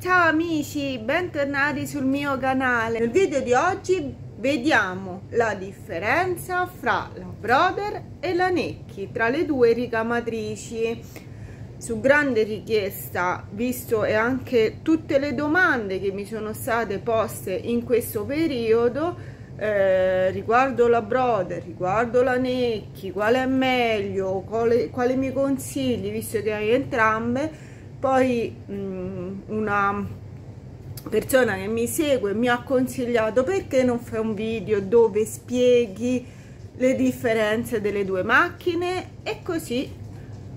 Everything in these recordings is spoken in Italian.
Ciao amici, bentornati sul mio canale. Nel video di oggi vediamo la differenza fra la Brother e la Necchi, tra le due ricamatrici. Su grande richiesta, visto e anche tutte le domande che mi sono state poste in questo periodo, eh, riguardo la Brother, riguardo la Necchi, quale è meglio, quale, quale mi consigli, visto che hai entrambe, poi mh, mm, una persona che mi segue mi ha consigliato perché non fai un video dove spieghi le differenze delle due macchine? E così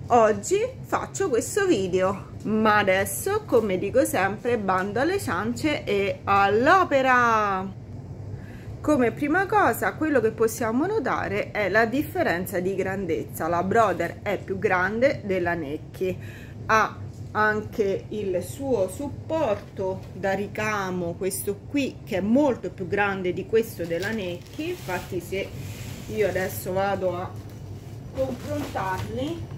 oggi faccio questo video. Ma adesso come dico sempre bando alle ciance e all'opera. Come prima cosa quello che possiamo notare è la differenza di grandezza. La Brother è più grande della Necchi. Ha anche il suo supporto da ricamo questo qui che è molto più grande di questo della Necchi. Infatti se io adesso vado a confrontarli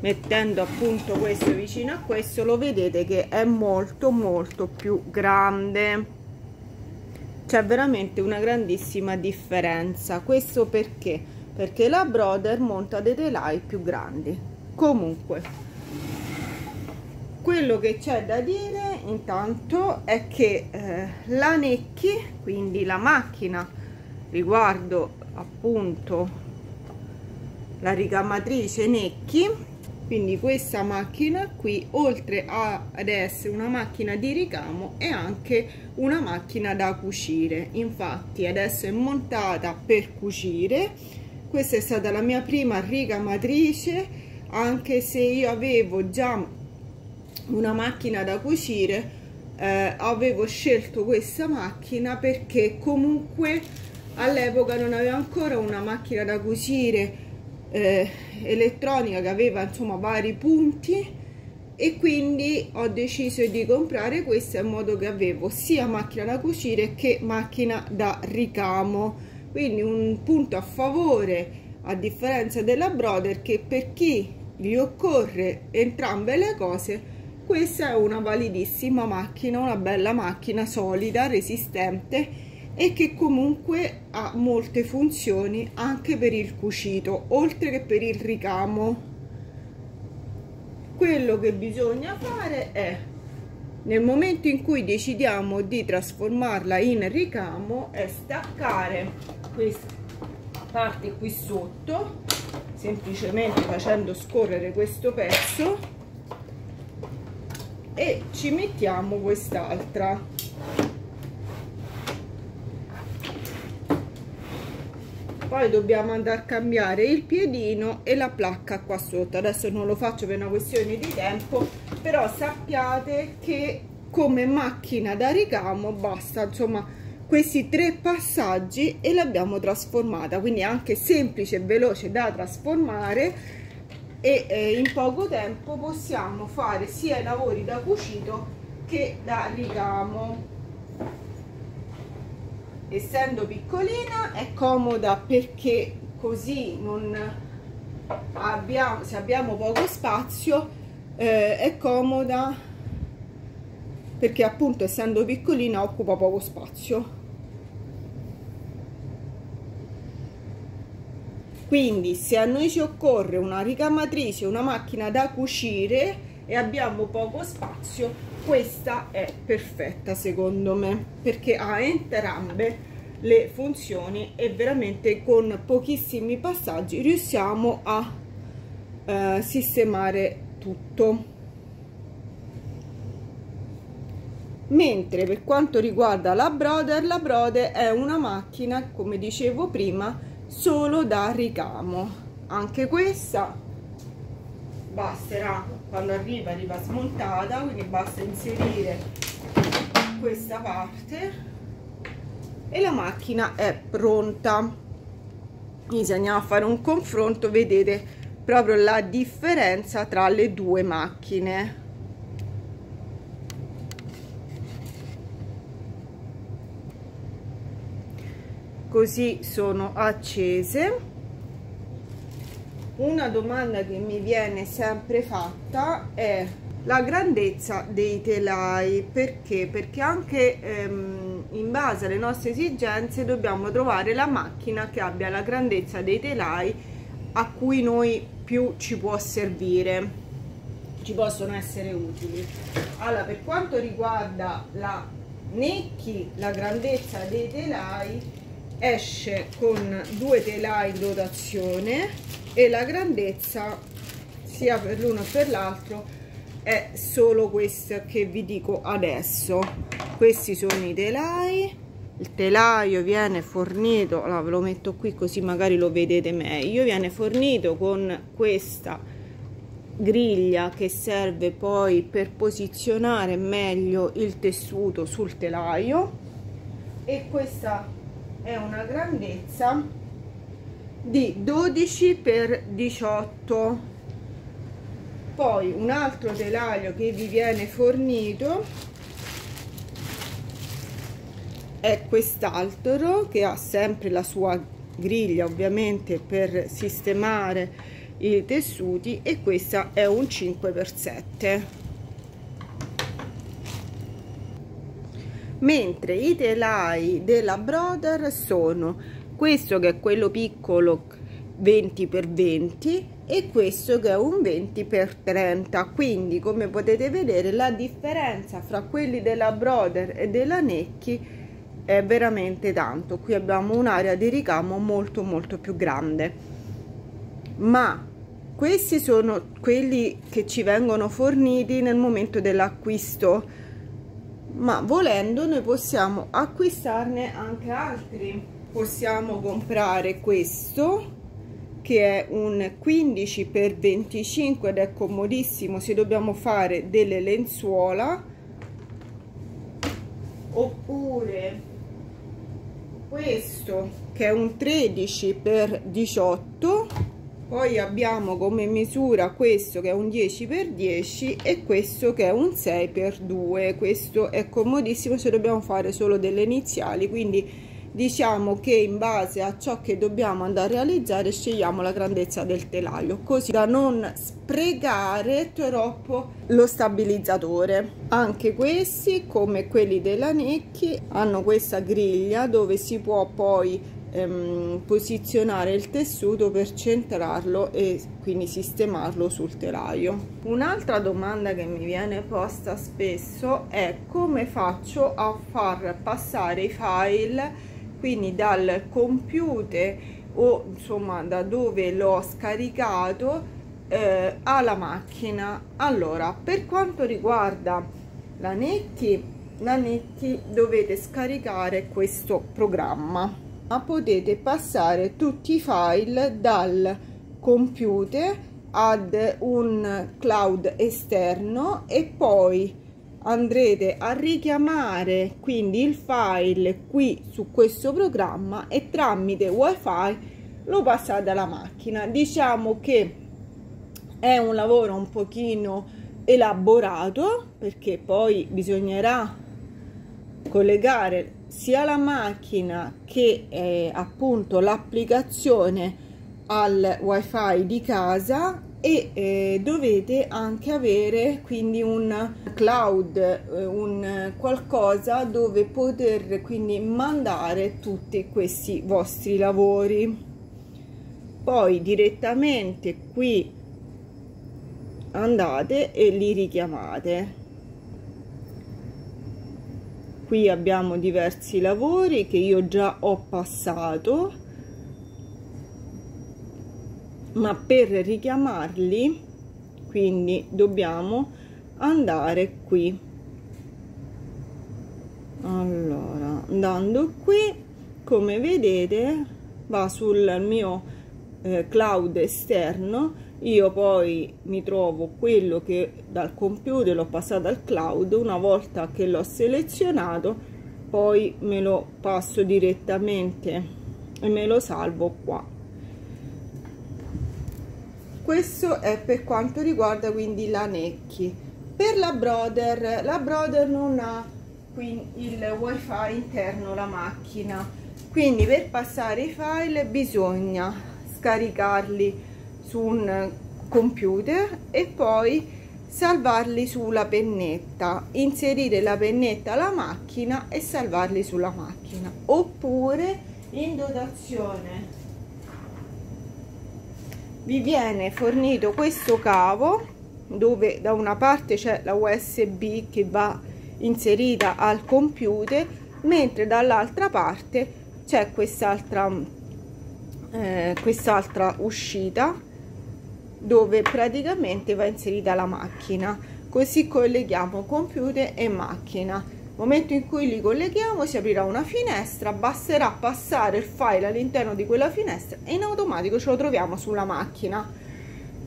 mettendo appunto questo vicino a questo lo vedete che è molto molto più grande. C'è veramente una grandissima differenza. Questo perché? Perché la Brother monta dei telai più grandi. Comunque quello che c'è da dire intanto è che eh, la Necchi quindi la macchina riguardo appunto la ricamatrice Necchi quindi questa macchina qui oltre a, ad essere una macchina di ricamo è anche una macchina da cucire. Infatti adesso è montata per cucire. Questa è stata la mia prima ricamatrice anche se io avevo già una macchina da cucire eh, avevo scelto questa macchina perché comunque all'epoca non avevo ancora una macchina da cucire eh, elettronica che aveva insomma vari punti e quindi ho deciso di comprare questa in modo che avevo sia macchina da cucire che macchina da ricamo. Quindi un punto a favore a differenza della Brother che per chi gli occorre entrambe le cose questa è una validissima macchina una bella macchina solida resistente e che comunque ha molte funzioni anche per il cucito oltre che per il ricamo. Quello che bisogna fare è nel momento in cui decidiamo di trasformarla in ricamo è staccare questa parte qui sotto semplicemente facendo scorrere questo pezzo e ci mettiamo quest'altra. Poi dobbiamo andare a cambiare il piedino e la placca qua sotto. Adesso non lo faccio per una questione di tempo però sappiate che come macchina da ricamo basta insomma questi tre passaggi e l'abbiamo trasformata. Quindi anche semplice e veloce da trasformare e eh, in poco tempo possiamo fare sia i lavori da cucito che da ricamo. Essendo piccolina è comoda perché così non abbiamo se abbiamo poco spazio eh, è comoda perché appunto essendo piccolina occupa poco spazio quindi se a noi ci occorre una ricamatrice una macchina da cucire e abbiamo poco spazio questa è perfetta secondo me perché ha entrambe le funzioni e veramente con pochissimi passaggi riusciamo a eh, sistemare tutto. Mentre per quanto riguarda la Brother la Brother è una macchina come dicevo prima solo da ricamo. Anche questa basterà. Quando arriva arriva smontata quindi basta inserire questa parte e la macchina è pronta. Quindi se andiamo a fare un confronto vedete proprio la differenza tra le due macchine così sono accese. Una domanda che mi viene sempre fatta è la grandezza dei telai. Perché? Perché anche ehm, in base alle nostre esigenze dobbiamo trovare la macchina che abbia la grandezza dei telai a cui noi più ci può servire ci possono essere utili. Allora per quanto riguarda la necchi la grandezza dei telai esce con due telai in dotazione e la grandezza sia per l'uno che per l'altro è solo questa che vi dico adesso. Questi sono i telai. Il telaio viene fornito allora ve lo metto qui così magari lo vedete meglio. Viene fornito con questa griglia che serve poi per posizionare meglio il tessuto sul telaio e questa è una grandezza di 12 per 18 poi un altro telaio che vi viene fornito è quest'altro che ha sempre la sua griglia ovviamente per sistemare i tessuti e questa è un 5x7 mentre i telai della Brother sono questo che è quello piccolo 20 x 20 e questo che è un 20 per 30 quindi come potete vedere la differenza fra quelli della Brother e della Necchi è veramente tanto. Qui abbiamo un'area di ricamo molto molto più grande. Ma questi sono quelli che ci vengono forniti nel momento dell'acquisto ma volendo noi possiamo acquistarne anche altri. Possiamo comprare questo che è un 15 per 25 ed è comodissimo se dobbiamo fare delle lenzuola. Oppure questo che è un 13 per 18 poi abbiamo come misura questo che è un 10 per 10 e questo che è un 6 per 2 questo è comodissimo se dobbiamo fare solo delle iniziali quindi diciamo che in base a ciò che dobbiamo andare a realizzare scegliamo la grandezza del telaio. Così da non sprecare troppo lo stabilizzatore. Anche questi come quelli della Necchi hanno questa griglia dove si può poi ehm, posizionare il tessuto per centrarlo e quindi sistemarlo sul telaio. Un'altra domanda che mi viene posta spesso è come faccio a far passare i file quindi dal computer o insomma da dove l'ho scaricato eh, alla macchina. Allora per quanto riguarda la Netti la Netti dovete scaricare questo programma. ma potete passare tutti i file dal computer ad un cloud esterno e poi andrete a richiamare quindi il file qui su questo programma e tramite wifi lo passate alla macchina. Diciamo che è un lavoro un pochino elaborato perché poi bisognerà collegare sia la macchina che eh, appunto l'applicazione al wifi di casa e eh, dovete anche avere quindi un cloud eh, un qualcosa dove poter quindi mandare tutti questi vostri lavori. Poi direttamente qui andate e li richiamate qui abbiamo diversi lavori che io già ho passato ma per richiamarli quindi dobbiamo andare qui. Allora andando qui come vedete va sul mio eh, cloud esterno io poi mi trovo quello che dal computer l'ho passato al cloud una volta che l'ho selezionato poi me lo passo direttamente e me lo salvo qua. Questo è per quanto riguarda quindi la Necchi. Per la Brother la Brother non ha il wifi interno la macchina. Quindi per passare i file bisogna scaricarli su un computer e poi salvarli sulla pennetta inserire la pennetta alla macchina e salvarli sulla macchina. Oppure in dotazione vi viene fornito questo cavo dove da una parte c'è la USB che va inserita al computer mentre dall'altra parte c'è quest'altra eh, quest'altra uscita dove praticamente va inserita la macchina. Così colleghiamo computer e macchina. Nel momento in cui li colleghiamo si aprirà una finestra basterà passare il file all'interno di quella finestra e in automatico ce lo troviamo sulla macchina.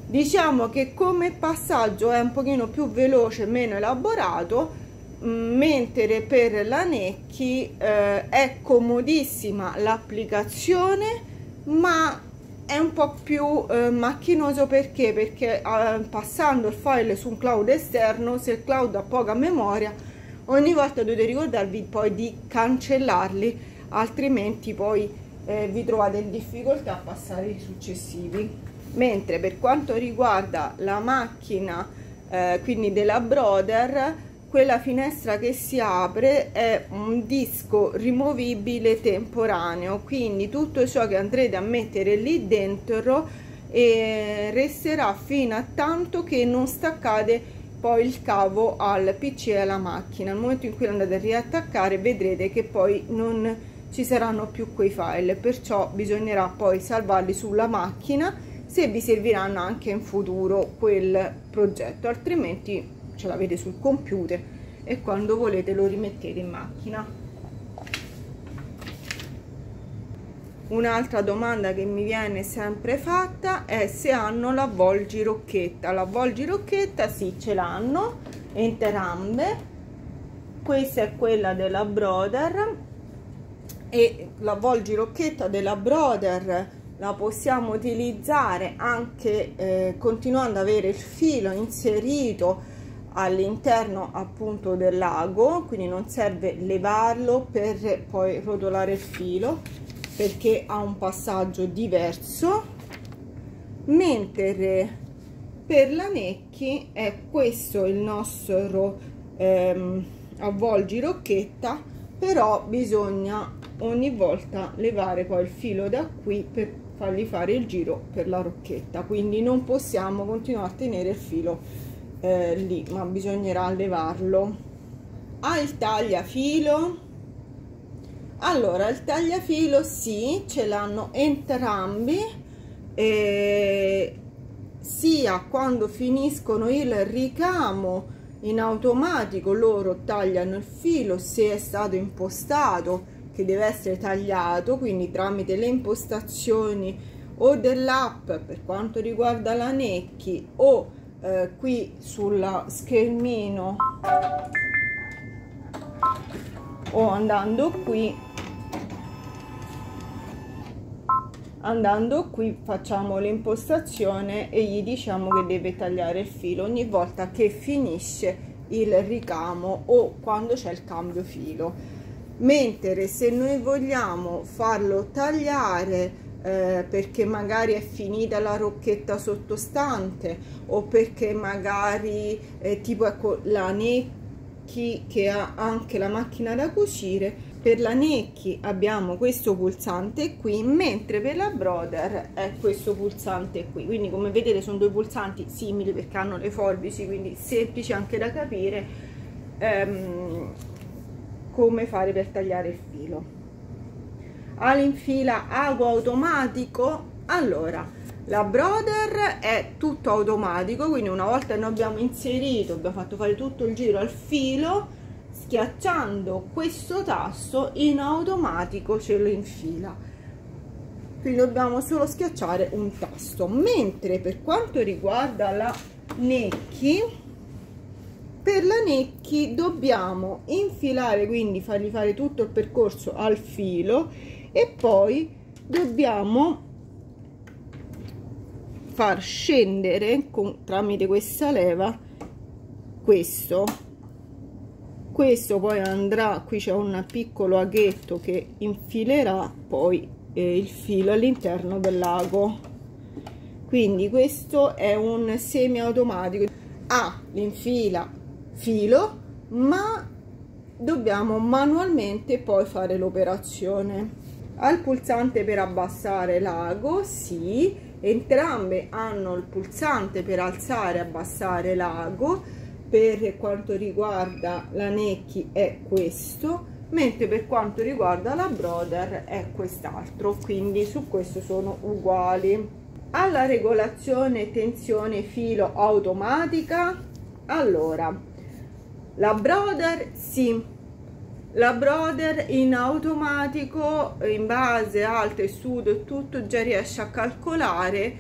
Diciamo che come passaggio è un pochino più veloce meno elaborato mentre per la Necchi eh, è comodissima l'applicazione ma è un po' più eh, macchinoso perché? Perché eh, passando il file su un cloud esterno, se il cloud ha poca memoria, ogni volta dovete ricordarvi poi di cancellarli, altrimenti poi eh, vi trovate in difficoltà a passare i successivi. Mentre per quanto riguarda la macchina, eh, quindi della Brother, quella finestra che si apre è un disco rimovibile temporaneo quindi tutto ciò che andrete a mettere lì dentro eh, resterà fino a tanto che non staccate poi il cavo al pc e alla macchina. Nel momento in cui andate a riattaccare vedrete che poi non ci saranno più quei file perciò bisognerà poi salvarli sulla macchina se vi serviranno anche in futuro quel progetto altrimenti ce l'avete sul computer e quando volete lo rimettete in macchina. Un'altra domanda che mi viene sempre fatta è se hanno la volgirocchetta la volgirocchetta sì ce l'hanno entrambe. Questa è quella della Brother e la volgirocchetta della Brother la possiamo utilizzare anche eh, continuando ad avere il filo inserito all'interno appunto del lago quindi non serve levarlo per poi rotolare il filo perché ha un passaggio diverso mentre per la necchi è questo il nostro ehm, avvolgi rocchetta però bisogna ogni volta levare poi il filo da qui per fargli fare il giro per la rocchetta. Quindi non possiamo continuare a tenere il filo eh, lì ma bisognerà levarlo. Ha il tagliafilo? Allora il tagliafilo sì ce l'hanno entrambi eh, sia quando finiscono il ricamo in automatico loro tagliano il filo se è stato impostato che deve essere tagliato quindi tramite le impostazioni o dell'app per quanto riguarda la Necchi o eh, qui sul schermino. O andando qui. Andando qui facciamo l'impostazione e gli diciamo che deve tagliare il filo ogni volta che finisce il ricamo o quando c'è il cambio filo. Mentre se noi vogliamo farlo tagliare eh, perché magari è finita la rocchetta sottostante o perché magari eh, tipo ecco la Necchi che ha anche la macchina da cucire per la Necchi abbiamo questo pulsante qui mentre per la Brother è questo pulsante qui. Quindi come vedete sono due pulsanti simili perché hanno le forbici quindi semplici anche da capire ehm, come fare per tagliare il filo all'infila ago automatico? Allora la brother è tutto automatico quindi una volta che noi abbiamo inserito abbiamo fatto fare tutto il giro al filo schiacciando questo tasto in automatico ce lo infila quindi dobbiamo solo schiacciare un tasto. Mentre per quanto riguarda la necchi per la necchi dobbiamo infilare quindi fargli fare tutto il percorso al filo e poi dobbiamo far scendere con, tramite questa leva questo. Questo poi andrà qui c'è un piccolo aghetto che infilerà poi eh, il filo all'interno del lago. Quindi questo è un semi automatico ha l'infila filo ma dobbiamo manualmente poi fare l'operazione al pulsante per abbassare l'ago sì. Entrambe hanno il pulsante per alzare e abbassare l'ago. Per quanto riguarda la Necchi è questo mentre per quanto riguarda la Brother è quest'altro. Quindi su questo sono uguali. Alla regolazione tensione filo automatica. Allora la Brother sì la Brother in automatico in base al tessuto e tutto già riesce a calcolare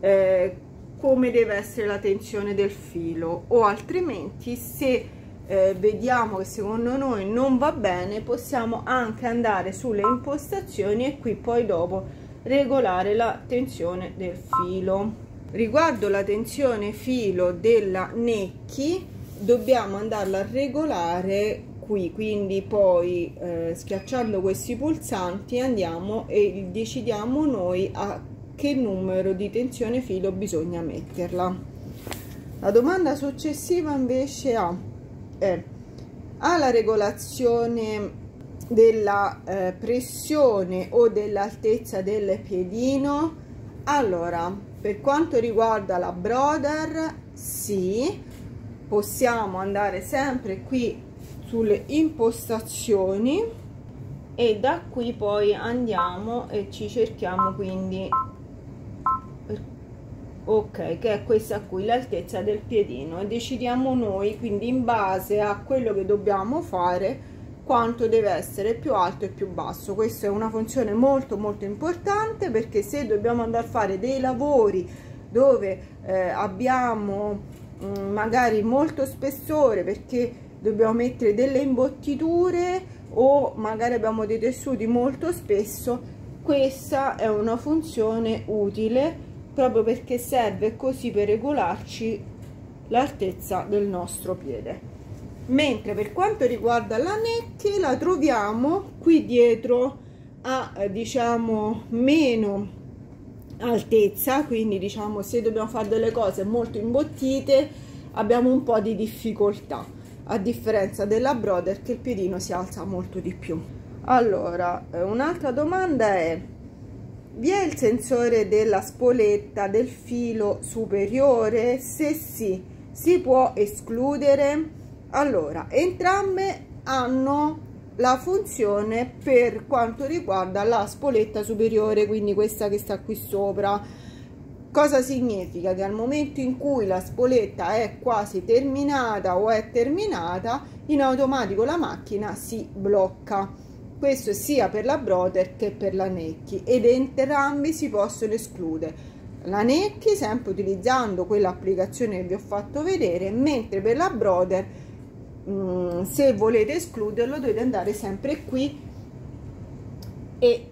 eh, come deve essere la tensione del filo o altrimenti se eh, vediamo che secondo noi non va bene possiamo anche andare sulle impostazioni e qui poi dopo regolare la tensione del filo. Riguardo la tensione filo della Necchi dobbiamo andarla a regolare qui quindi poi eh, schiacciando questi pulsanti andiamo e decidiamo noi a che numero di tensione filo bisogna metterla. La domanda successiva invece ha è alla regolazione della eh, pressione o dell'altezza del piedino? Allora per quanto riguarda la brother sì possiamo andare sempre qui sulle impostazioni e da qui poi andiamo e ci cerchiamo quindi. Ok che è questa qui l'altezza del piedino. E decidiamo noi quindi in base a quello che dobbiamo fare quanto deve essere più alto e più basso. Questa è una funzione molto molto importante perché se dobbiamo andare a fare dei lavori dove eh, abbiamo mh, mm, magari molto spessore perché dobbiamo mettere delle imbottiture o magari abbiamo dei tessuti molto spesso. Questa è una funzione utile proprio perché serve così per regolarci l'altezza del nostro piede. Mentre per quanto riguarda la neck la troviamo qui dietro a diciamo meno altezza quindi diciamo se dobbiamo fare delle cose molto imbottite abbiamo un po di difficoltà a differenza della brother che il piedino si alza molto di più. Allora eh, un'altra domanda è vi è il sensore della spoletta del filo superiore? Se sì si può escludere? Allora entrambe hanno la funzione per quanto riguarda la spoletta superiore quindi questa che sta qui sopra cosa significa? Che al momento in cui la spoletta è quasi terminata o è terminata in automatico la macchina si blocca. Questo sia per la brother che per la necchi ed entrambi si possono escludere. La necchi sempre utilizzando quell'applicazione che vi ho fatto vedere mentre per la brother Mm, se volete escluderlo dovete andare sempre qui e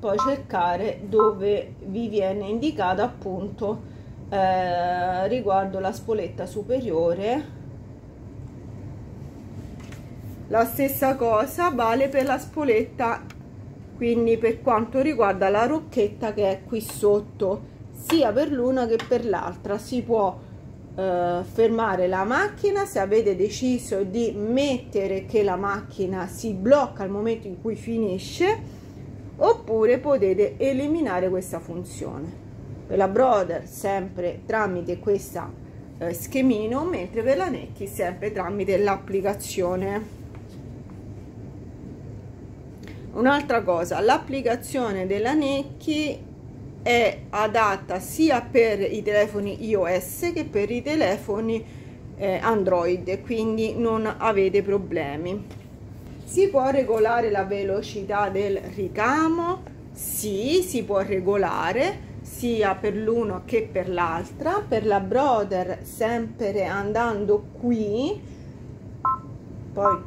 poi cercare dove vi viene indicata appunto eh, riguardo la spoletta superiore. La stessa cosa vale per la spoletta quindi per quanto riguarda la rocchetta che è qui sotto sia per l'una che per l'altra. Si può eh, fermare la macchina se avete deciso di mettere che la macchina si blocca al momento in cui finisce oppure potete eliminare questa funzione. Per la Brother sempre tramite questa eh, schemino mentre per la Necchi sempre tramite l'applicazione. Un'altra cosa l'applicazione della Necchi è adatta sia per i telefoni iOS che per i telefoni eh, Android quindi non avete problemi si può regolare la velocità del ricamo? Sì si può regolare sia per l'uno che per l'altra. Per la brother sempre andando qui poi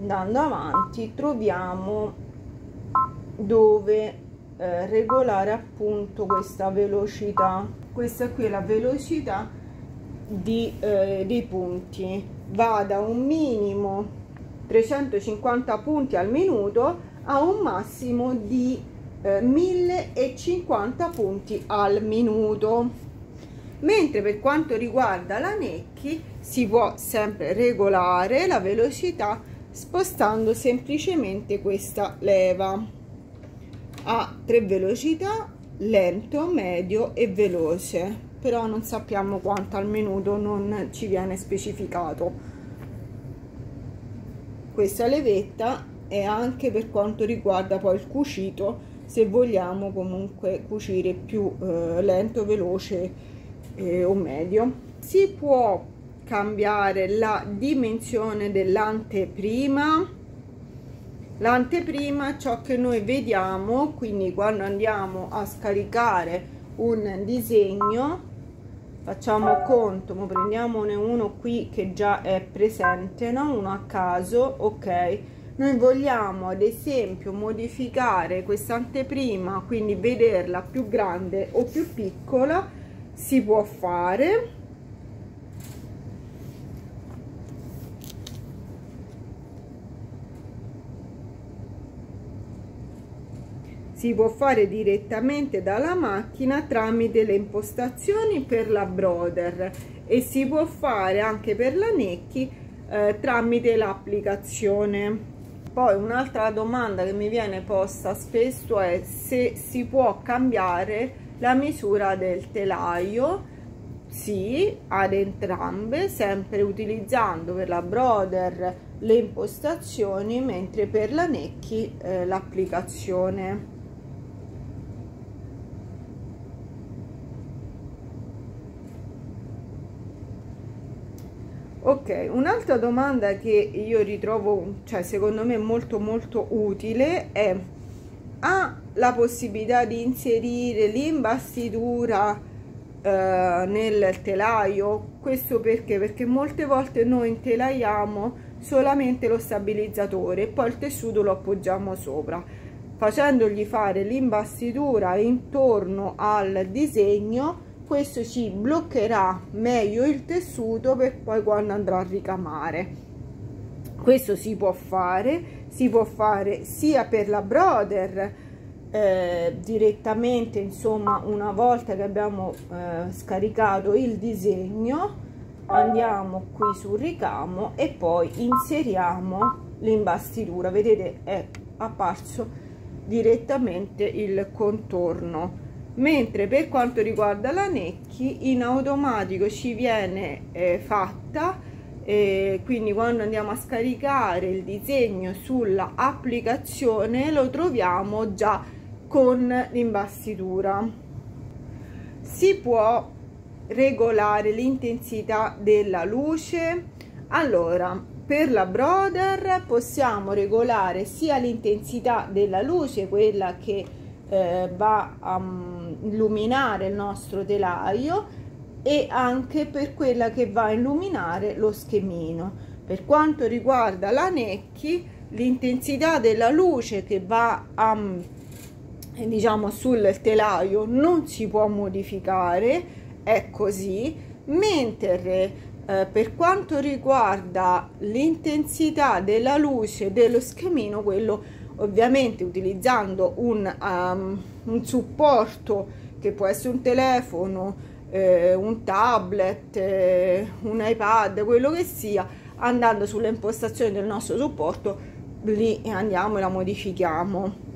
andando avanti troviamo dove eh, regolare appunto questa velocità. Questa qui è la velocità di, eh, dei punti. Va un minimo 350 punti al minuto a un massimo di eh, 1050 punti al minuto. Mentre per quanto riguarda la Necchi si può sempre regolare la velocità spostando semplicemente questa leva. A tre velocità lento medio e veloce però non sappiamo quanto al minuto non ci viene specificato questa levetta e anche per quanto riguarda poi il cucito se vogliamo comunque cucire più eh, lento veloce eh, o medio. Si può cambiare la dimensione dell'anteprima. L'anteprima ciò che noi vediamo quindi quando andiamo a scaricare un disegno facciamo conto prendiamone uno qui che già è presente no? Uno a caso ok. Noi vogliamo ad esempio modificare questa anteprima quindi vederla più grande o più piccola si può fare si può fare direttamente dalla macchina tramite le impostazioni per la Brother e si può fare anche per la Necchi eh, tramite l'applicazione. Poi un'altra domanda che mi viene posta spesso è se si può cambiare la misura del telaio. Sì ad entrambe sempre utilizzando per la Brother le impostazioni mentre per la Necchi eh, l'applicazione ok un'altra domanda che io ritrovo cioè secondo me molto molto utile è ha la possibilità di inserire l'imbastitura eh, nel telaio? Questo perché? Perché molte volte noi intelaiamo solamente lo stabilizzatore e poi il tessuto lo appoggiamo sopra. Facendogli fare l'imbastitura intorno al disegno questo ci bloccherà meglio il tessuto per poi quando andrà a ricamare. Questo si può fare si può fare sia per la brother eh, direttamente insomma una volta che abbiamo eh, scaricato il disegno andiamo qui sul ricamo e poi inseriamo l'imbastitura. Vedete è apparso direttamente il contorno mentre per quanto riguarda la Necchi in automatico ci viene eh, fatta eh, quindi quando andiamo a scaricare il disegno sulla applicazione lo troviamo già con l'imbastitura si può regolare l'intensità della luce. Allora per la Brother possiamo regolare sia l'intensità della luce quella che eh, va a um, illuminare il nostro telaio e anche per quella che va a illuminare lo schemino. Per quanto riguarda la Necchi l'intensità della luce che va a diciamo sul telaio non si può modificare è così mentre eh, per quanto riguarda l'intensità della luce dello schemino quello ovviamente utilizzando un, um, un supporto che può essere un telefono, eh, un tablet, eh, un iPad, quello che sia, andando sulle impostazioni del nostro supporto, lì andiamo e la modifichiamo.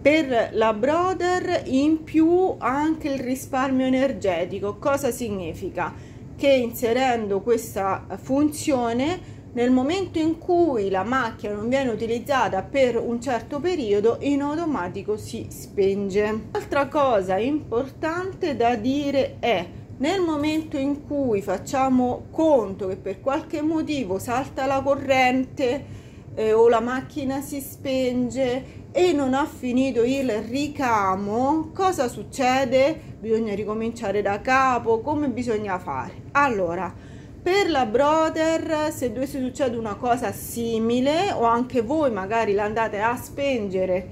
Per la Brother in più anche il risparmio energetico, cosa significa? Che inserendo questa funzione nel momento in cui la macchina non viene utilizzata per un certo periodo in automatico si spenge altra cosa importante da dire è nel momento in cui facciamo conto che per qualche motivo salta la corrente eh, o la macchina si spenge e non ha finito il ricamo cosa succede? Bisogna ricominciare da capo come bisogna fare? Allora per la Brother se dovesse succedere una cosa simile o anche voi magari l'andate a spengere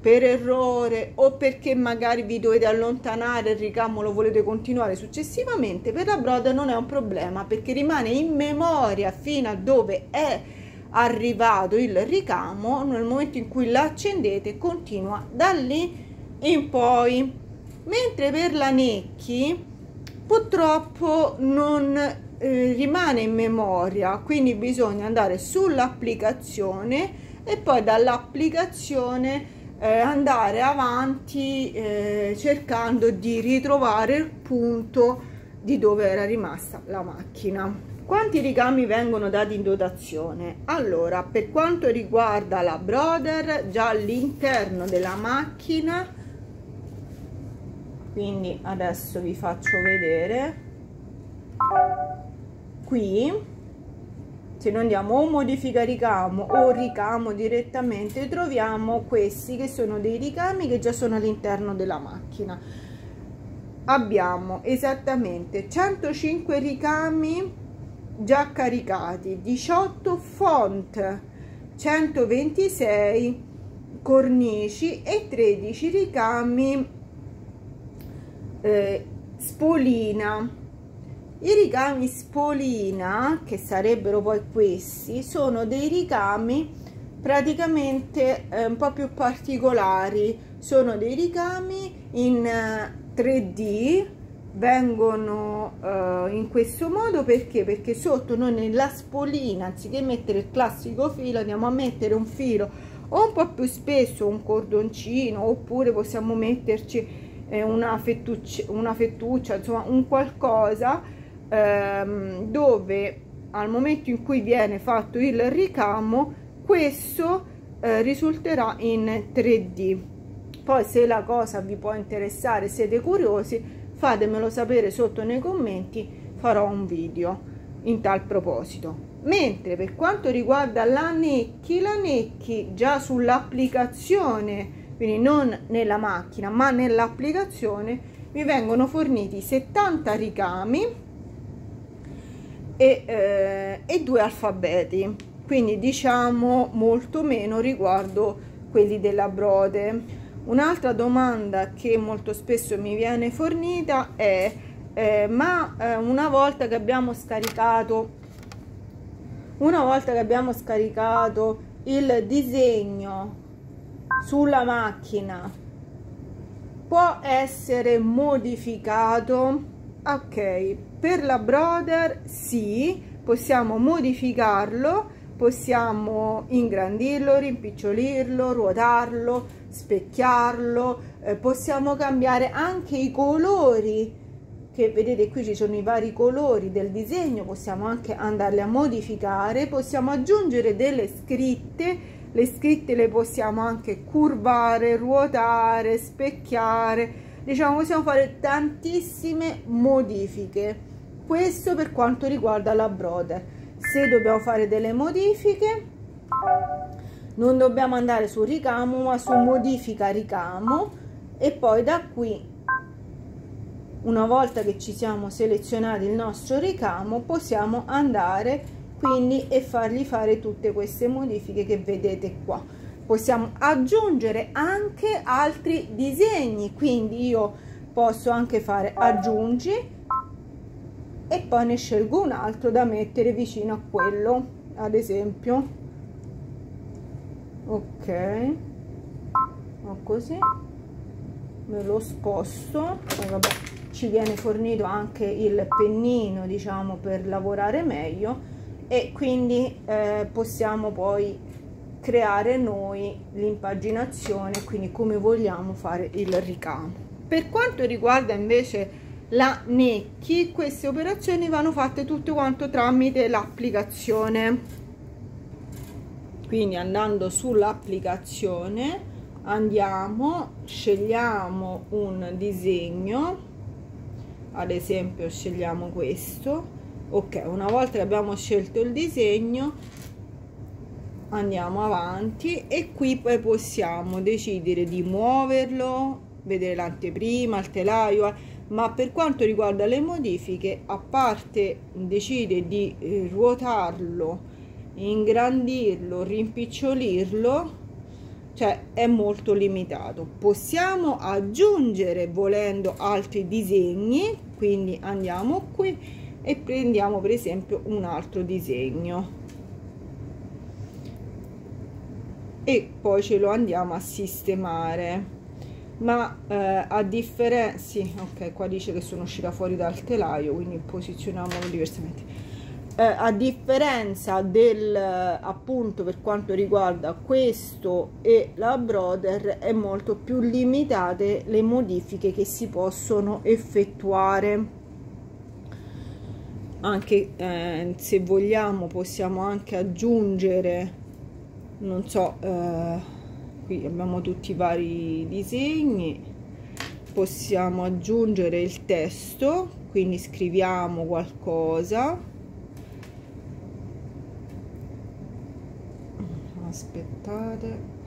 per errore o perché magari vi dovete allontanare il ricamo lo volete continuare successivamente per la Brother non è un problema perché rimane in memoria fino a dove è arrivato il ricamo nel momento in cui l'accendete continua da lì in poi. Mentre per la Necchi purtroppo non eh, rimane in memoria quindi bisogna andare sull'applicazione e poi dall'applicazione eh, andare avanti eh, cercando di ritrovare il punto di dove era rimasta la macchina. Quanti ricami vengono dati in dotazione? Allora per quanto riguarda la brother già all'interno della macchina quindi adesso vi faccio vedere qui se noi andiamo o modifica ricamo o ricamo direttamente troviamo questi che sono dei ricami che già sono all'interno della macchina. Abbiamo esattamente 105 ricami già caricati 18 font 126 cornici e 13 ricami eh, spolina i ricami spolina, che sarebbero poi questi, sono dei ricami praticamente eh, un po' più particolari, sono dei ricami in 3D, eh, vengono eh, in questo modo perché? Perché sotto noi nella spolina, anziché mettere il classico filo, andiamo a mettere un filo o un po' più spesso, un cordoncino, oppure possiamo metterci eh, una, fettuccia, una fettuccia, insomma un qualcosa ehm, dove al momento in cui viene fatto il ricamo questo eh, risulterà in 3D poi se la cosa vi può interessare siete curiosi fatemelo sapere sotto nei commenti farò un video in tal proposito. Mentre per quanto riguarda la Necchi la Necchi già sull'applicazione quindi non nella macchina ma nell'applicazione mi vengono forniti 70 ricami e, eh, e due alfabeti. Quindi diciamo molto meno riguardo quelli della Brode. Un'altra domanda che molto spesso mi viene fornita è eh, ma eh, una volta che abbiamo scaricato una volta che abbiamo scaricato il disegno sulla macchina può essere modificato? Ok per la brother sì possiamo modificarlo possiamo ingrandirlo rimpicciolirlo ruotarlo specchiarlo eh, possiamo cambiare anche i colori che vedete qui ci sono i vari colori del disegno possiamo anche andarli a modificare possiamo aggiungere delle scritte le scritte le possiamo anche curvare ruotare specchiare diciamo possiamo fare tantissime modifiche questo per quanto riguarda la brother se dobbiamo fare delle modifiche non dobbiamo andare su ricamo ma su modifica ricamo. E poi da qui una volta che ci siamo selezionati il nostro ricamo possiamo andare quindi e fargli fare tutte queste modifiche che vedete qua. Possiamo aggiungere anche altri disegni quindi io posso anche fare aggiungi e poi ne scelgo un altro da mettere vicino a quello ad esempio. Ok. O così. Me lo sposto. Poi vabbè ci viene fornito anche il pennino diciamo per lavorare meglio. E quindi eh, possiamo poi creare noi l'impaginazione quindi come vogliamo fare il ricamo. Per quanto riguarda invece la necchi queste operazioni vanno fatte tutte quanto tramite l'applicazione. Quindi andando sull'applicazione andiamo scegliamo un disegno ad esempio scegliamo questo. Ok una volta che abbiamo scelto il disegno andiamo avanti e qui poi possiamo decidere di muoverlo vedere l'anteprima il telaio ma per quanto riguarda le modifiche a parte decide di eh, ruotarlo ingrandirlo rimpicciolirlo cioè è molto limitato. Possiamo aggiungere volendo altri disegni quindi andiamo qui e prendiamo per esempio un altro disegno. E poi ce lo andiamo a sistemare ma eh, a differenza sì ok qua dice che sono uscita fuori dal telaio quindi posizioniamolo diversamente eh, a differenza del appunto per quanto riguarda questo e la brother è molto più limitate le modifiche che si possono effettuare. Anche eh, se vogliamo possiamo anche aggiungere non so eh, qui abbiamo tutti i vari disegni possiamo aggiungere il testo quindi scriviamo qualcosa. Aspettate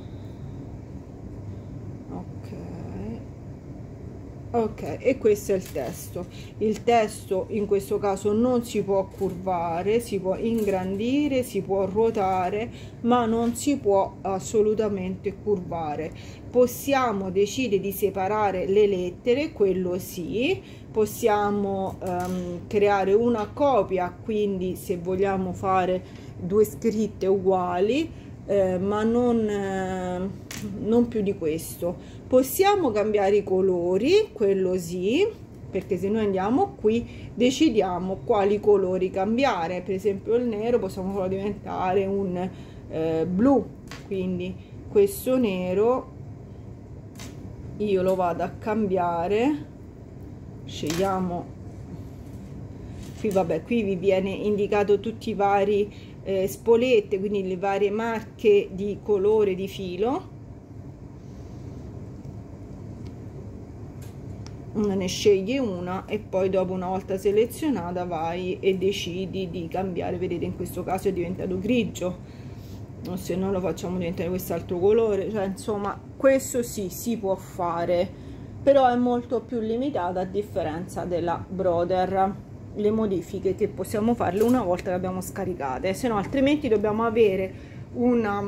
ok e questo è il testo. Il testo in questo caso non si può curvare si può ingrandire si può ruotare ma non si può assolutamente curvare. Possiamo decidere di separare le lettere quello sì. Possiamo um, creare una copia quindi se vogliamo fare due scritte uguali eh, ma non, eh, non più di questo. Possiamo cambiare i colori quello sì perché se noi andiamo qui decidiamo quali colori cambiare. Per esempio il nero possiamo farlo diventare un eh, blu. Quindi questo nero io lo vado a cambiare. Scegliamo. Qui vabbè qui vi viene indicato tutti i vari eh, spolette quindi le varie marche di colore di filo. Ne scegli una e poi dopo una volta selezionata vai e decidi di cambiare. Vedete in questo caso è diventato grigio o se no lo facciamo diventare quest'altro colore. Cioè insomma questo sì si può fare però è molto più limitata a differenza della brother le modifiche che possiamo farle una volta che abbiamo scaricate. Se no altrimenti dobbiamo avere una,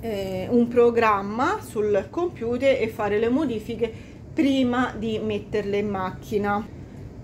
eh, un programma sul computer e fare le modifiche prima di metterle in macchina.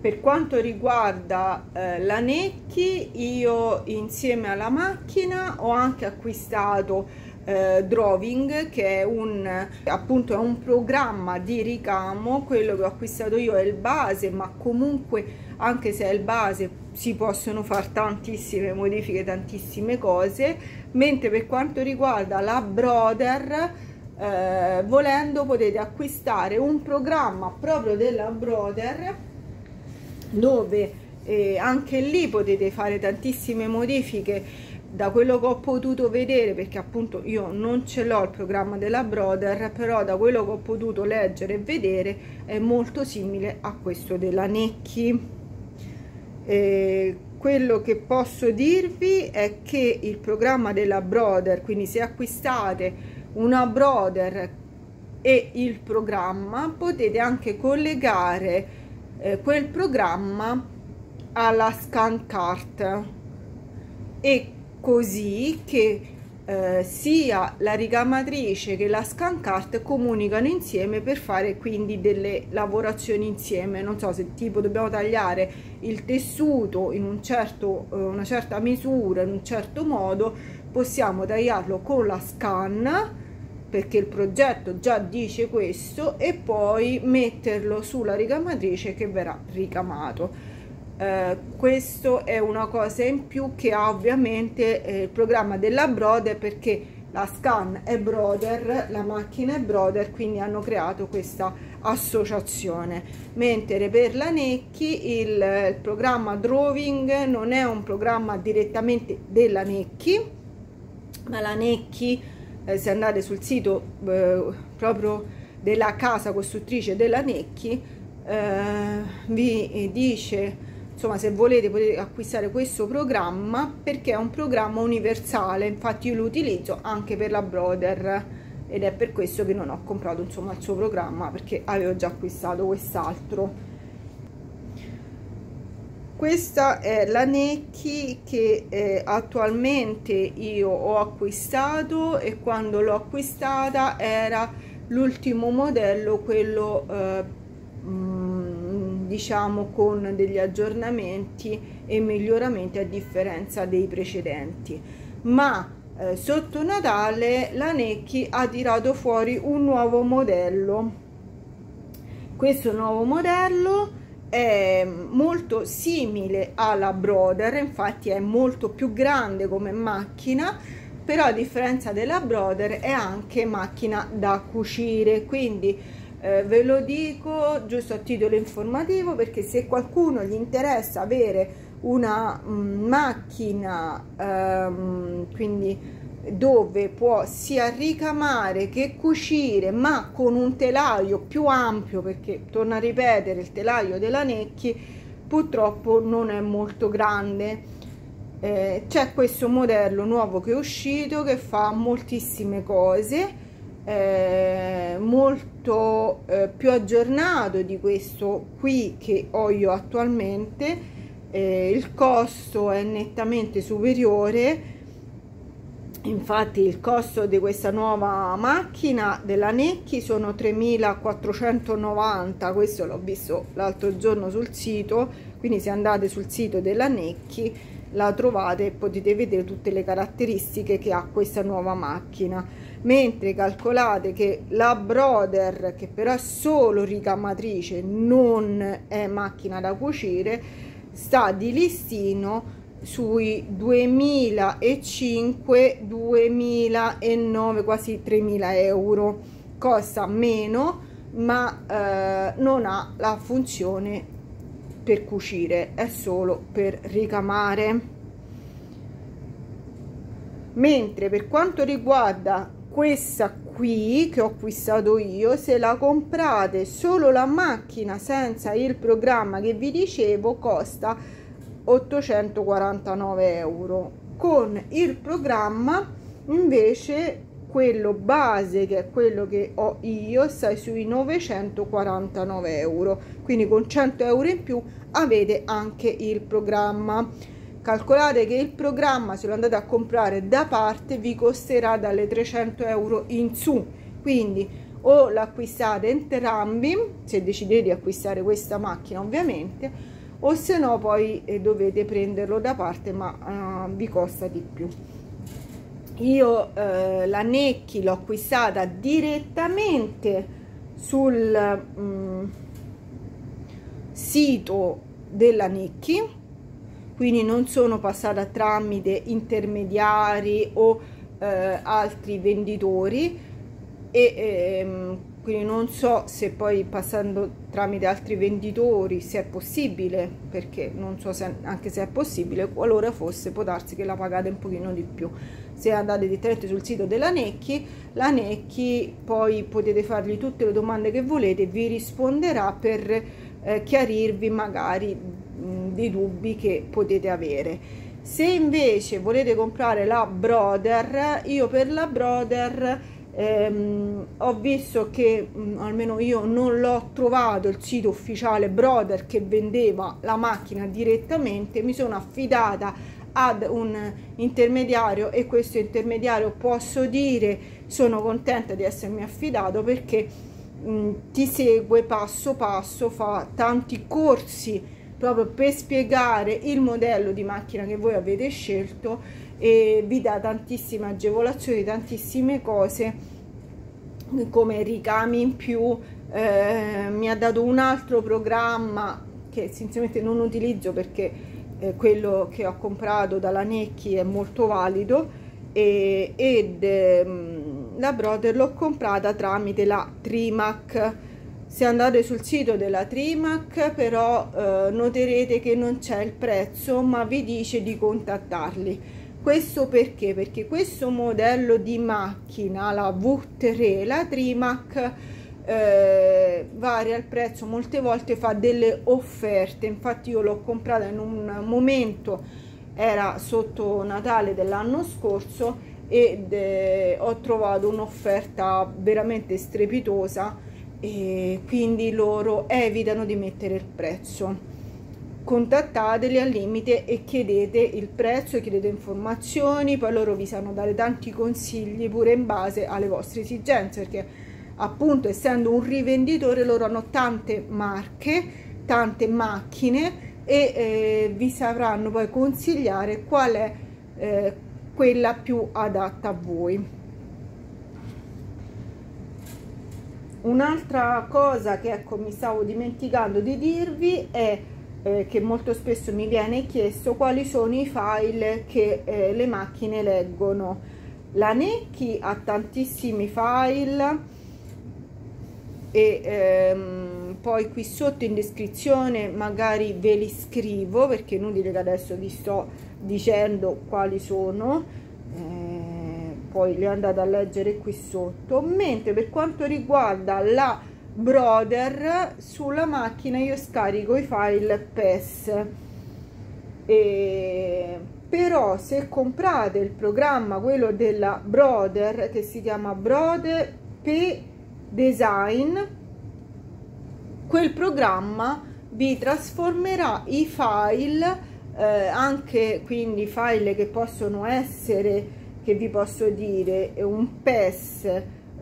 Per quanto riguarda eh, la Necchi io insieme alla macchina ho anche acquistato eh, Drawing che è un appunto è un programma di ricamo. Quello che ho acquistato io è il base ma comunque anche se è il base si possono fare tantissime modifiche tantissime cose mentre per quanto riguarda la Brother eh, volendo potete acquistare un programma proprio della Brother dove eh, anche lì potete fare tantissime modifiche. Da quello che ho potuto vedere perché appunto io non ce l'ho il programma della Brother però da quello che ho potuto leggere e vedere è molto simile a questo della Necchi eh, quello che posso dirvi è che il programma della Brother quindi se acquistate una Brother e il programma potete anche collegare eh, quel programma alla scan card. E così che eh, sia la ricamatrice che la scan card comunicano insieme per fare quindi delle lavorazioni insieme. Non so se tipo dobbiamo tagliare il tessuto in un certo, eh, una certa misura in un certo modo possiamo tagliarlo con la scan perché il progetto già dice questo e poi metterlo sulla ricamatrice che verrà ricamato eh, questo è una cosa in più che ha ovviamente eh, il programma della Brother perché la scan è Brother, la macchina è Brother, quindi hanno creato questa associazione. Mentre per la Necchi il, il programma Drawing non è un programma direttamente della Necchi, ma la Necchi, eh, se andate sul sito eh, proprio della casa costruttrice della Necchi, eh, vi dice insomma se volete potete acquistare questo programma perché è un programma universale. Infatti io lo utilizzo anche per la Brother ed è per questo che non ho comprato insomma il suo programma perché avevo già acquistato quest'altro. Questa è la Necchi che eh, attualmente io ho acquistato e quando l'ho acquistata era l'ultimo modello quello eh, diciamo con degli aggiornamenti e miglioramenti a differenza dei precedenti. Ma eh, sotto Natale la Necchi ha tirato fuori un nuovo modello. Questo nuovo modello è molto simile alla Brother infatti è molto più grande come macchina però a differenza della Brother è anche macchina da cucire quindi eh, ve lo dico giusto a titolo informativo perché se qualcuno gli interessa avere una mm, macchina ehm, quindi dove può sia ricamare che cucire ma con un telaio più ampio perché torno a ripetere il telaio della Necchi purtroppo non è molto grande. Eh, c'è questo modello nuovo che è uscito che fa moltissime cose eh, molto eh, più aggiornato di questo qui che ho io attualmente eh, il costo è nettamente superiore. Infatti il costo di questa nuova macchina della Necchi sono 3490 questo l'ho visto l'altro giorno sul sito quindi se andate sul sito della Necchi la trovate e potete vedere tutte le caratteristiche che ha questa nuova macchina. Mentre calcolate che la Brother che però è solo ricamatrice non è macchina da cucire sta di listino sui 2005 2009 quasi 3000 euro. Costa meno ma eh, non ha la funzione per cucire è solo per ricamare. Mentre per quanto riguarda questa qui che ho acquistato io se la comprate solo la macchina senza il programma che vi dicevo costa 849 euro. Con il programma invece quello base che è quello che ho io sta sui 949 euro. Quindi con 100 euro in più avete anche il programma. Calcolate che il programma se lo andate a comprare da parte vi costerà dalle 300 euro in su. Quindi o l'acquistate entrambi se decidete di acquistare questa macchina ovviamente o se no poi eh, dovete prenderlo da parte ma uh, vi costa di più io eh, la Necchi l'ho acquistata direttamente sul um, sito della Necchi quindi non sono passata tramite intermediari o eh, altri venditori e ehm, quindi non so se poi passando tramite altri venditori se è possibile perché non so se, anche se è possibile qualora fosse può darsi che la pagate un pochino di più se andate direttamente sul sito della Necchi la Necchi poi potete fargli tutte le domande che volete vi risponderà per eh, chiarirvi magari dei dubbi che potete avere. Se invece volete comprare la Brother io per la Brother ehm, ho visto che mh, mm, almeno io non l'ho trovato il sito ufficiale Brother che vendeva la macchina direttamente mi sono affidata ad un intermediario e questo intermediario posso dire sono contenta di essermi affidato perché mh, ti segue passo passo fa tanti corsi proprio per spiegare il modello di macchina che voi avete scelto e vi dà tantissime agevolazioni, tantissime cose come ricami in più, eh, mi ha dato un altro programma che sinceramente non utilizzo perché eh, quello che ho comprato dalla Necchi è molto valido e, ed ehm, la Brother l'ho comprata tramite la Trimac. Se andate sul sito della Trimac però eh, noterete che non c'è il prezzo ma vi dice di contattarli. Questo perché? Perché questo modello di macchina la V3 la Trimac eh, varia il prezzo molte volte fa delle offerte. Infatti io l'ho comprata in un momento era sotto Natale dell'anno scorso ed eh, ho trovato un'offerta veramente strepitosa e quindi loro evitano di mettere il prezzo. Contattateli al limite e chiedete il prezzo chiedete informazioni poi loro vi sanno dare tanti consigli pure in base alle vostre esigenze perché appunto essendo un rivenditore loro hanno tante marche tante macchine e eh, vi sapranno poi consigliare qual è eh, quella più adatta a voi. Un'altra cosa che ecco mi stavo dimenticando di dirvi è eh, che molto spesso mi viene chiesto quali sono i file che eh, le macchine leggono. La Necchi ha tantissimi file e ehm, poi qui sotto in descrizione magari ve li scrivo perché è inutile che adesso vi sto dicendo quali sono. Eh, poi li andate a leggere qui sotto. Mentre per quanto riguarda la Brother sulla macchina io scarico i file PES e però se comprate il programma quello della Brother che si chiama Brother P Design quel programma vi trasformerà i file eh, anche quindi file che possono essere che vi posso dire un PES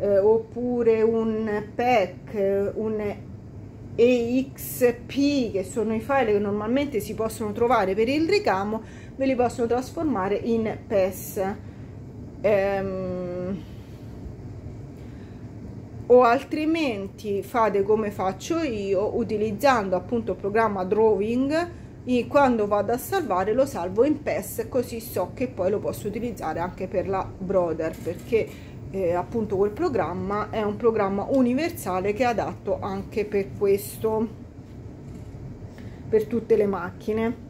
eh, oppure un PEC, un EXP, che sono i file che normalmente si possono trovare per il ricamo, ve li possono trasformare in PES. Ehm, o altrimenti fate come faccio io utilizzando appunto il programma Drawing quando vado a salvare lo salvo in PES così so che poi lo posso utilizzare anche per la Brother perché eh, appunto quel programma è un programma universale che è adatto anche per questo per tutte le macchine.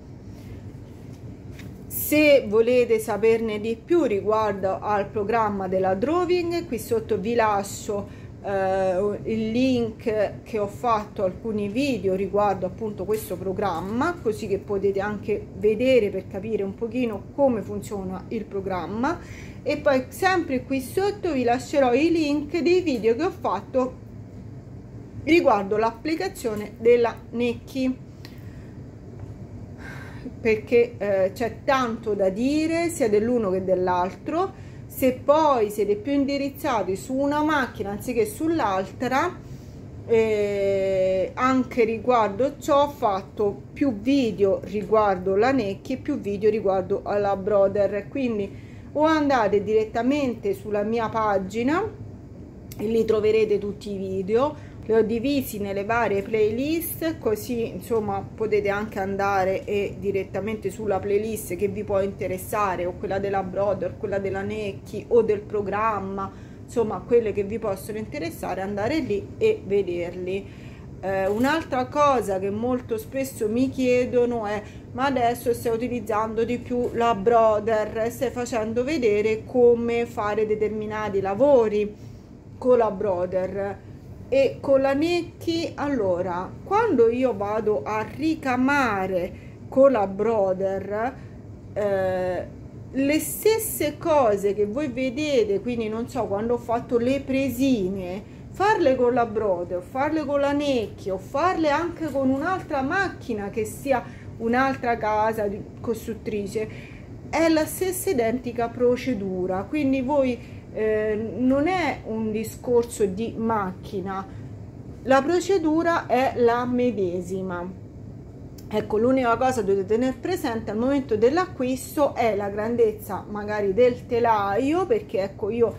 Se volete saperne di più riguardo al programma della drawing qui sotto vi lascio eh, il link che ho fatto alcuni video riguardo appunto questo programma così che potete anche vedere per capire un pochino come funziona il programma. E poi sempre qui sotto vi lascerò i link dei video che ho fatto riguardo l'applicazione della Necchi. Perché eh, c'è tanto da dire sia dell'uno che dell'altro se poi siete più indirizzati su una macchina anziché sull'altra eh, anche riguardo ciò ho fatto più video riguardo la Necchi e più video riguardo alla Brother quindi o andate direttamente sulla mia pagina e lì troverete tutti i video li ho divisi nelle varie playlist così insomma potete anche andare e direttamente sulla playlist che vi può interessare o quella della Brother, quella della Necchi o del programma. Insomma quelle che vi possono interessare andare lì e vederli. Eh, un'altra cosa che molto spesso mi chiedono è ma adesso stai utilizzando di più la Brother stai facendo vedere come fare determinati lavori con la Brother e con la Necchi allora quando io vado a ricamare con la Brother eh, le stesse cose che voi vedete quindi non so quando ho fatto le presine farle con la Brother farle con la Necchi o farle anche con un'altra macchina che sia un'altra casa costruttrice è la stessa identica procedura. Quindi voi eh, non è un discorso di macchina, la procedura è la medesima. Ecco, l'unica cosa dovete tenere presente al momento dell'acquisto è la grandezza magari del telaio, perché ecco io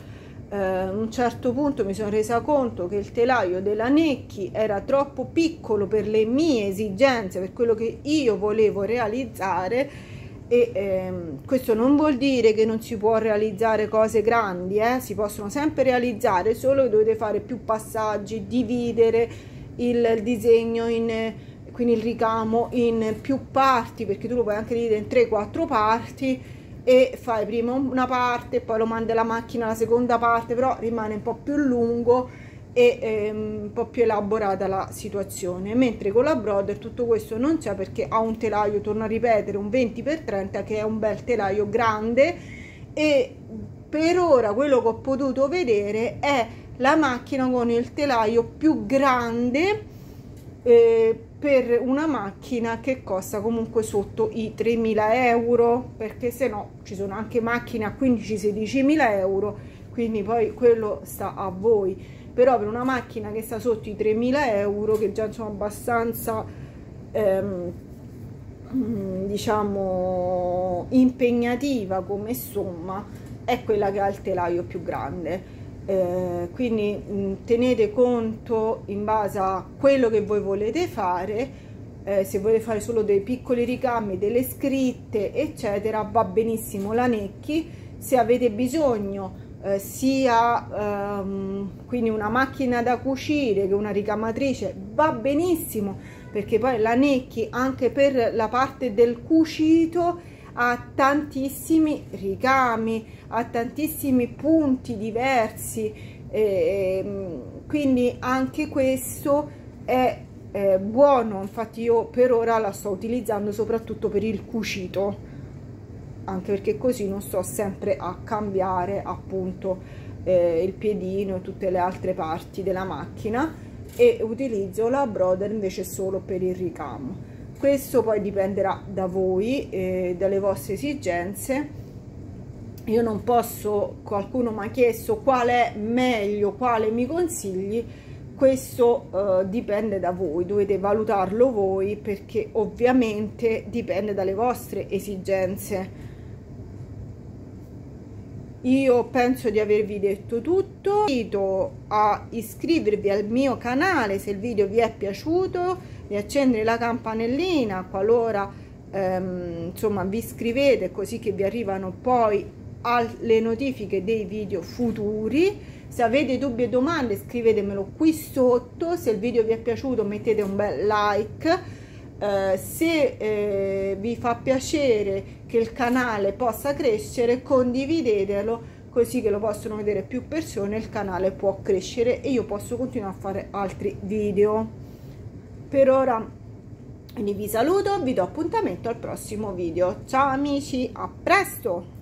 eh, a un certo punto mi sono resa conto che il telaio della Necchi era troppo piccolo per le mie esigenze, per quello che io volevo realizzare e ehm, questo non vuol dire che non si può realizzare cose grandi, eh? si possono sempre realizzare, solo che dovete fare più passaggi, dividere il disegno in quindi il ricamo in più parti perché tu lo puoi anche dividere in 3-4 parti e fai prima una parte poi lo mandi alla macchina la seconda parte però rimane un po' più lungo e eh, un po' più elaborata la situazione. Mentre con la Brother tutto questo non c'è perché ha un telaio torno a ripetere un 20x30 che è un bel telaio grande e per ora quello che ho potuto vedere è la macchina con il telaio più grande eh, per una macchina che costa comunque sotto i 3.000 euro perché se no ci sono anche macchine a 15-16.000 euro quindi poi quello sta a voi però per una macchina che sta sotto i 3.000 euro che già sono abbastanza ehm, mm, diciamo impegnativa come somma è quella che ha il telaio più grande. Eh, quindi mh, mm, tenete conto in base a quello che voi volete fare eh, se volete fare solo dei piccoli ricami delle scritte eccetera va benissimo la Necchi. Se avete bisogno eh, sia ehm, quindi una macchina da cucire che una ricamatrice va benissimo perché poi la Necchi anche per la parte del cucito ha tantissimi ricami ha tantissimi punti diversi eh, quindi anche questo è eh, buono. Infatti io per ora la sto utilizzando soprattutto per il cucito anche perché così non sto sempre a cambiare appunto eh, il piedino e tutte le altre parti della macchina e utilizzo la broder invece solo per il ricamo questo poi dipenderà da voi eh, dalle vostre esigenze. Io non posso qualcuno mi ha chiesto qual è meglio quale mi consigli questo eh, dipende da voi dovete valutarlo voi perché ovviamente dipende dalle vostre esigenze io penso di avervi detto tutto. Invito a iscrivervi al mio canale se il video vi è piaciuto di accendere la campanellina qualora ehm, insomma vi iscrivete così che vi arrivano poi alle notifiche dei video futuri. Se avete dubbi e domande scrivetemelo qui sotto. Se il video vi è piaciuto mettete un bel like. Eh, se eh, vi fa piacere che il canale possa crescere condividetelo così che lo possono vedere più persone il canale può crescere e io posso continuare a fare altri video. Per ora quindi vi saluto vi do appuntamento al prossimo video. Ciao amici a presto